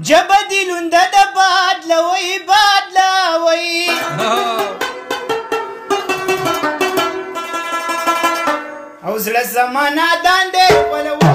جبه دی لونده د باد لوی باد لوی او زړه زمانه داندې ولوي